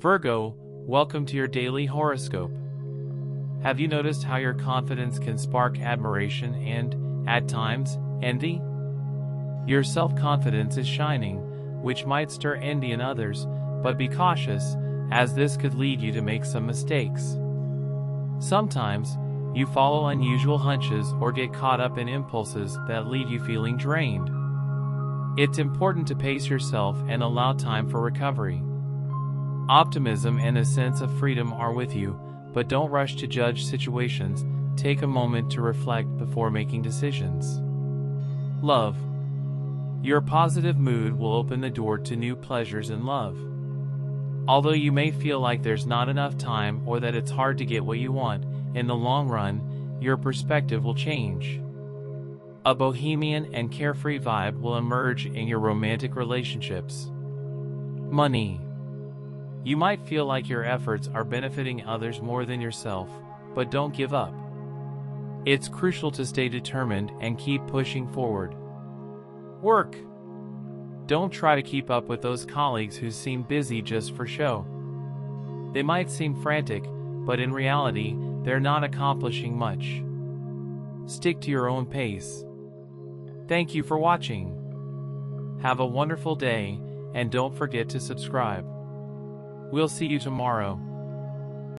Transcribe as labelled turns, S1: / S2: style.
S1: Virgo, welcome to your daily horoscope. Have you noticed how your confidence can spark admiration and, at times, envy? Your self confidence is shining, which might stir envy in others, but be cautious, as this could lead you to make some mistakes. Sometimes, you follow unusual hunches or get caught up in impulses that leave you feeling drained. It's important to pace yourself and allow time for recovery. Optimism and a sense of freedom are with you, but don't rush to judge situations. Take a moment to reflect before making decisions. Love. Your positive mood will open the door to new pleasures in love. Although you may feel like there's not enough time or that it's hard to get what you want, in the long run, your perspective will change. A bohemian and carefree vibe will emerge in your romantic relationships. Money. You might feel like your efforts are benefiting others more than yourself, but don't give up. It's crucial to stay determined and keep pushing forward. Work. Don't try to keep up with those colleagues who seem busy just for show. They might seem frantic, but in reality, they're not accomplishing much. Stick to your own pace. Thank you for watching. Have a wonderful day, and don't forget to subscribe. We'll see you tomorrow.